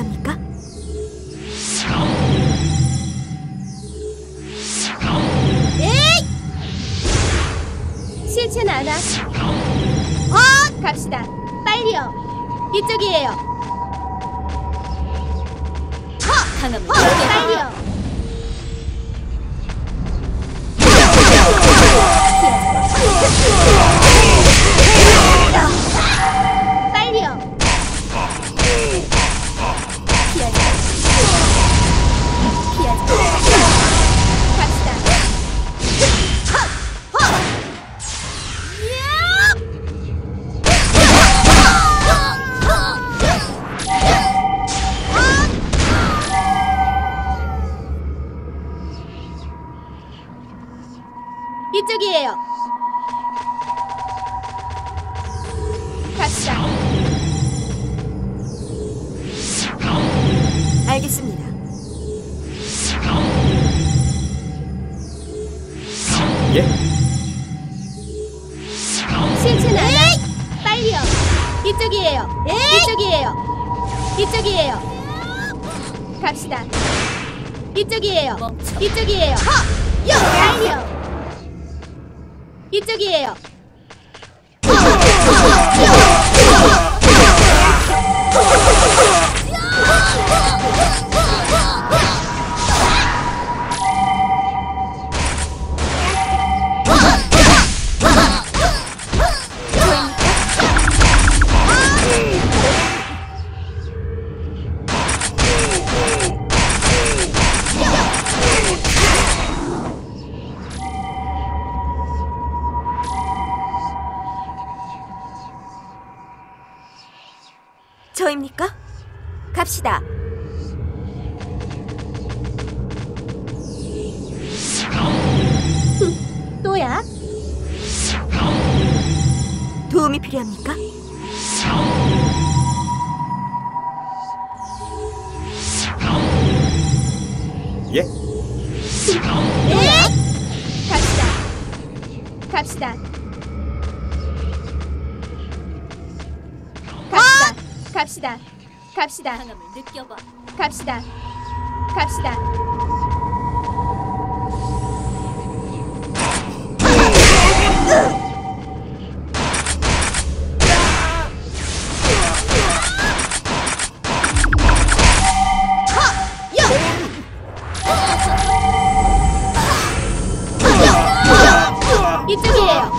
합니까? 에이! 싫진 않아. 어, 갑시다. 빨리요. 이쪽이에요. 허! 허! 빨리요. 이쪽이에요. 갑시다. 알겠습니다 예? 싫진 않아. 빨리요. 이쪽이에요. 이쪽이에요. 이쪽이에요. 갑시다. 이쪽이에요. 멈춰. 이쪽이에요. 허! 요! 빨리요. 이쪽이에요. 저입니까? 갑시다 또야? 도움이 필요합니까? 예? 예? 갑시다. 갑시다. 갑시다. 갑시다. 갑시다. 강함을 느껴봐 갑시다. 갑시다. 이쪽이에요.